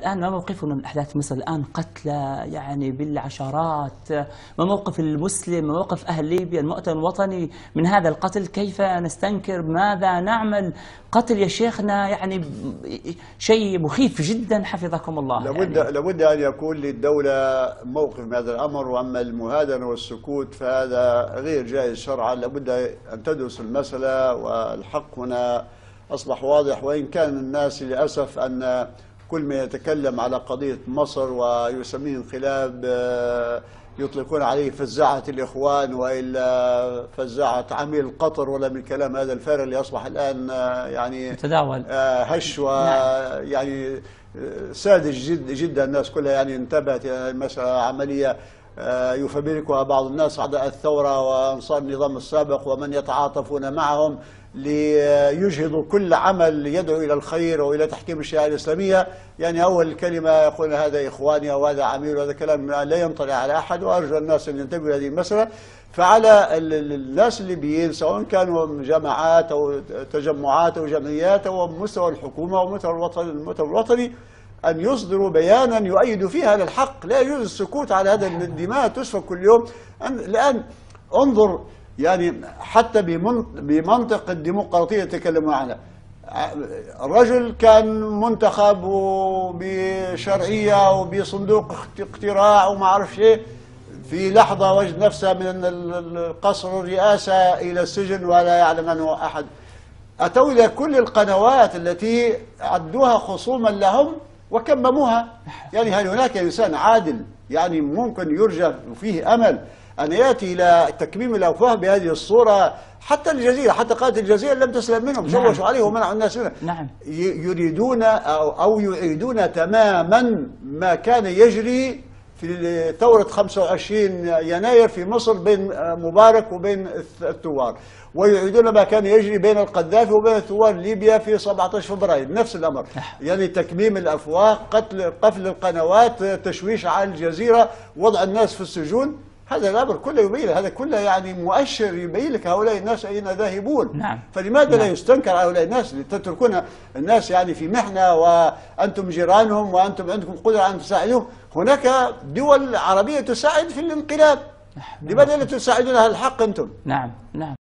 الآن ما موقفنا من أحداث مصر الآن قتلى يعني بالعشرات ما موقف المسلم ما موقف أهل ليبيا المؤتمر الوطني من هذا القتل؟ كيف نستنكر؟ ماذا نعمل؟ قتل يا شيخنا يعني شيء مخيف جدا حفظكم الله. لابد يعني لابد أن يكون للدولة موقف من هذا الأمر وأما المهادنة والسكوت فهذا غير جائز شرعا. لابد أن تدرس المسألة والحق هنا أصبح واضح وإن كان الناس للأسف أن كل من يتكلم على قضية مصر ويسميه انقلاب آه، يطلقون عليه فزاعة الإخوان وإلا فزاعة عميل قطر ولا من كلام هذا الفارغ اللي أصبح الآن آه، يعني متداول آه، هش ويعني ساذج جد جدا الناس كلها يعني انتبهت إلى المسألة عملية يفبركها بعض الناس أعداء الثورة وأنصار النظام السابق ومن يتعاطفون معهم. ليجهضوا كل عمل يدعو إلى الخير وإلى تحكيم الشريعة الإسلامية. يعني أول كلمة يقول هذا إخواني أو هذا عميل وهذا كلام لا ينطلي على أحد وأرجو الناس أن ينتبهوا لهذه المسألة. فعلى ال- ال- الناس الليبيين سواء كانوا جماعات أو تجمعات أو جمعيات أو مستوى الحكومة أو مستوى الوطن المؤتمر الوطني أن يصدروا بيانا يؤيدوا فيه هذا الحق. لا يجوز السكوت على هذا الدماء تسفك كل يوم. الآن انظر يعني حتى بمن- بمنطق الديمقراطية يتكلمون عنها. الرجل كان منتخب وبشرعية وبصندوق اقتراع وما أعرف إيه في لحظة وجد نفسه من ال- ال- القصر الرئاسة إلى السجن ولا يعلم عنه أحد. أتوا إلى كل القنوات التي عدوها خصوما لهم وكمموها يعني هل هناك إنسان عادل يعني ممكن يرجى فيه أمل أن يأتي إلى تكميم الأفواه بهذه الصورة حتى الجزيرة حتى قالت الجزيرة لم تسلم منهم نعم. شوشوا عليه ومنعوا الناس منها نعم. يريدون أو, أو يعيدون تماما ما كان يجري في ثورة 25 يناير في مصر بين مبارك وبين الث- الثوار ويعيدون ما كان يجري بين القذافي وبين ثوار ليبيا في 17 فبراير نفس الأمر. يعني تكميم الأفواه قتل قفل القنوات تشويش على الجزيرة وضع الناس في السجون. هذا الأمر كله يبين هذا كله يعني مؤشر يبين لك هؤلاء الناس أين ذاهبون. نعم. فلماذا لا نعم. يستنكر على هؤلاء الناس؟ تتركون الناس يعني في محنة وأنتم جيرانهم وأنتم عندكم قدرة أن تساعدوهم. هناك دول عربية تساعد في الانقلاب. لماذا لا تساعدون على الحق أنتم؟ نعم نعم.